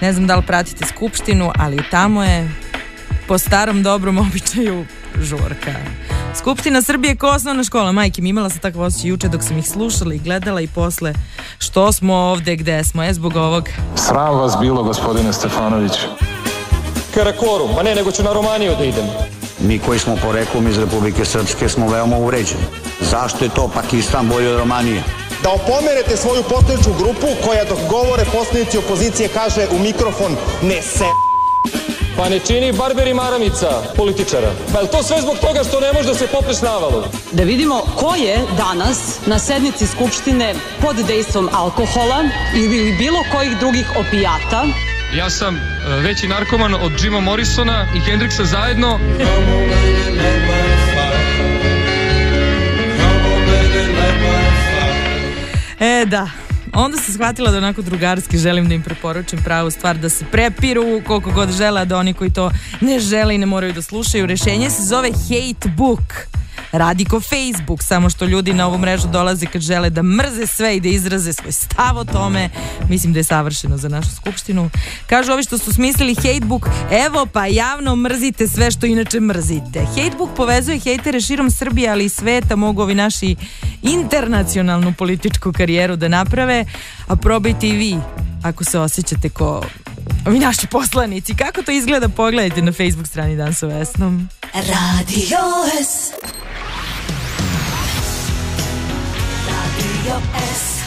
Ne znam da li pratite Skupštinu, ali tamo je po starom dobrom običaju žurka. Skupština Srbije ko osnovna škola, majke mi imala sam takav osjećaj juče dok sam ih slušala i gledala i posle što smo ovde, gde smo, je zbog ovog. Sram vas bilo, gospodine Stefanović. Karakorum, pa ne, nego ću na Romaniju da idem. Mi koji smo poreklom iz Republike Srpske smo veoma uvređeni. Zašto je to Pakistan bolje od Romanije? Da opomenete svoju poslaničku grupu koja dok govore poslanici opozicije kaže u mikrofon ne se Pa ne čini Barberi Maramica političara. Pa je to sve zbog toga što ne može da se popneš navalu? Da vidimo ko je danas na sednici Skupštine pod dejstvom alkohola ili bilo kojih drugih opijata. Ja sam e, veći narkoman od Jima Morrisona i Hendrixa zajedno. E da, onda sam shvatila da onako drugarski želim da im preporučim pravu stvar da se prepiru koliko god žele da oni koji to ne žele i ne moraju da slušaju. Rešenje se zove hate book radi ko Facebook, samo što ljudi na ovu mrežu dolaze kad žele da mrze sve i da izraze svoj stav o tome. Mislim da je savršeno za našu skupštinu. Kažu ovi što su smislili Hatebook, evo pa javno mrzite sve što inače mrzite. Hatebook povezuje hejtere širom Srbije, ali i sveta mogu ovi naši internacionalnu političku karijeru da naprave, a probajte i vi ako se osjećate ko ovi naši poslanici. Kako to izgleda, pogledajte na Facebook strani Dan sa Vesnom. Radio S. Radio S.